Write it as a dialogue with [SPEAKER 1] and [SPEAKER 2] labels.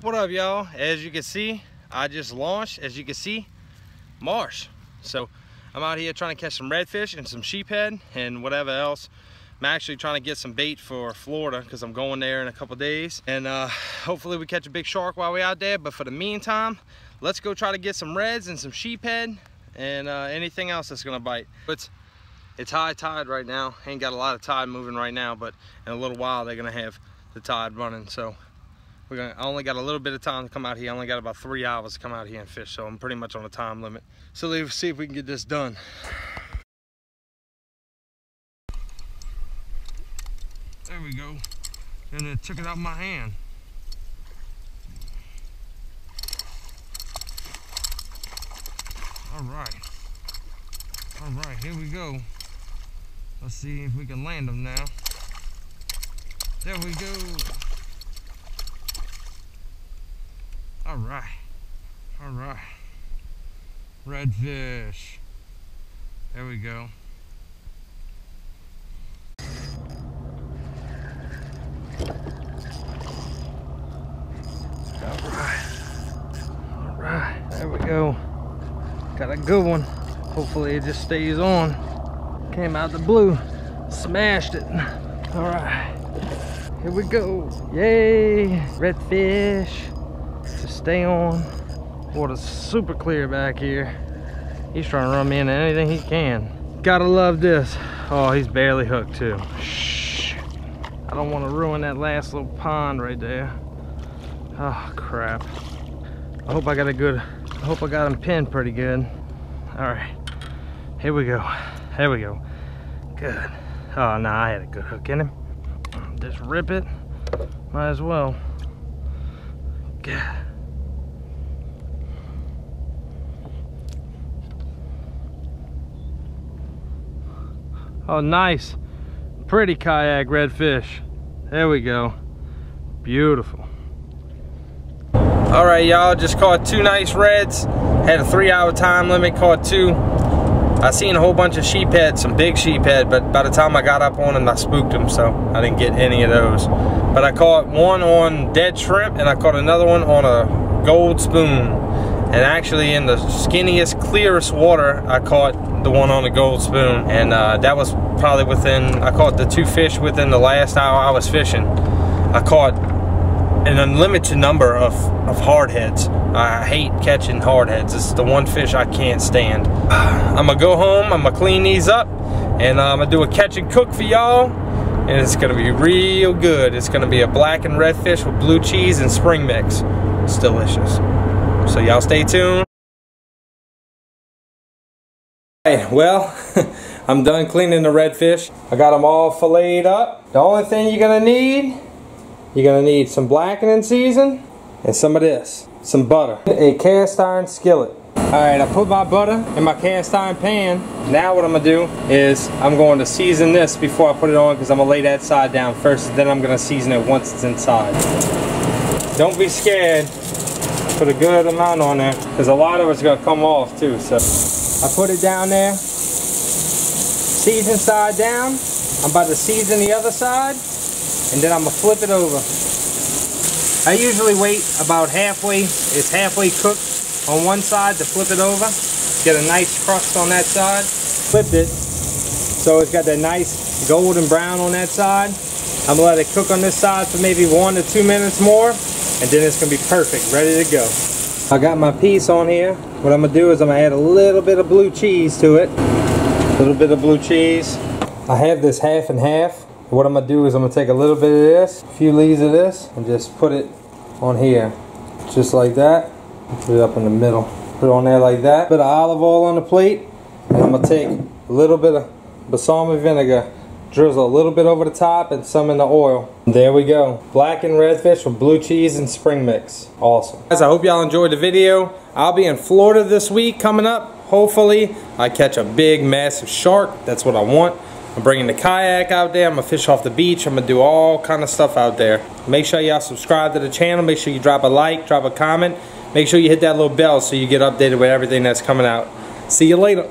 [SPEAKER 1] What up, y'all? As you can see, I just launched, as you can see, marsh. So I'm out here trying to catch some redfish and some sheephead and whatever else. I'm actually trying to get some bait for Florida because I'm going there in a couple days. And uh, hopefully we catch a big shark while we're out there. But for the meantime, let's go try to get some reds and some sheephead and uh, anything else that's gonna bite. It's, it's high tide right now. Ain't got a lot of tide moving right now, but in a little while they're gonna have the tide running. So we're gonna, I only got a little bit of time to come out here. I only got about three hours to come out here and fish, so I'm pretty much on a time limit. So let's see if we can get this done. There we go. And it took it out of my hand. All right. All right, here we go. Let's see if we can land them now. There we go. All right. All right. Redfish. There we go. All right. All right. There we go. Got a good one. Hopefully it just stays on. Came out the blue. Smashed it. All right. Here we go. Yay. Redfish. Just stay on. Water's super clear back here. He's trying to run me into anything he can. Gotta love this. Oh, he's barely hooked too. Shh. I don't want to ruin that last little pond right there. Oh, crap. I hope I got a good, I hope I got him pinned pretty good. All right, here we go. Here we go. Good. Oh, no, nah, I had a good hook in him. Just rip it. Might as well. Good. Oh, nice. Pretty kayak redfish. There we go. Beautiful. All right, y'all, just caught two nice reds. Had a three hour time limit, caught two. I seen a whole bunch of sheep sheephead, some big sheephead, but by the time I got up on them, I spooked them, so I didn't get any of those. But I caught one on dead shrimp, and I caught another one on a gold spoon. And actually, in the skinniest, clearest water, I caught the one on the gold spoon. And uh, that was probably within, I caught the two fish within the last hour I was fishing. I caught an unlimited number of, of hardheads. I hate catching hardheads. It's the one fish I can't stand. I'm gonna go home, I'm gonna clean these up, and uh, I'm gonna do a catch and cook for y'all. And it's gonna be real good. It's gonna be a blackened redfish with blue cheese and spring mix. It's delicious. So y'all stay tuned. Hey, well, I'm done cleaning the redfish. I got them all filleted up. The only thing you're gonna need you're gonna need some blackening season and some of this, some butter. A cast iron skillet. All right, I put my butter in my cast iron pan. Now what I'm gonna do is I'm going to season this before I put it on because I'm gonna lay that side down first, then I'm gonna season it once it's inside. Don't be scared. Put a good amount on there because a lot of it's gonna come off too. So I put it down there. Season side down. I'm about to season the other side and then I'm gonna flip it over. I usually wait about halfway, it's halfway cooked on one side to flip it over. Get a nice crust on that side. Flipped it, so it's got that nice golden brown on that side. I'm gonna let it cook on this side for maybe one to two minutes more, and then it's gonna be perfect, ready to go. I got my piece on here. What I'm gonna do is I'm gonna add a little bit of blue cheese to it. A little bit of blue cheese. I have this half and half. What I'm gonna do is I'm gonna take a little bit of this, a few leaves of this, and just put it on here. Just like that. Put it up in the middle. Put it on there like that. Of olive oil on the plate. And I'm gonna take a little bit of balsamic vinegar. Drizzle a little bit over the top and some in the oil. There we go. Blackened redfish with blue cheese and spring mix. Awesome. Guys, I hope y'all enjoyed the video. I'll be in Florida this week coming up. Hopefully, I catch a big, massive shark. That's what I want. I'm bringing the kayak out there. I'm gonna fish off the beach. I'm gonna do all kind of stuff out there. Make sure y'all subscribe to the channel. Make sure you drop a like, drop a comment. Make sure you hit that little bell so you get updated with everything that's coming out. See you later.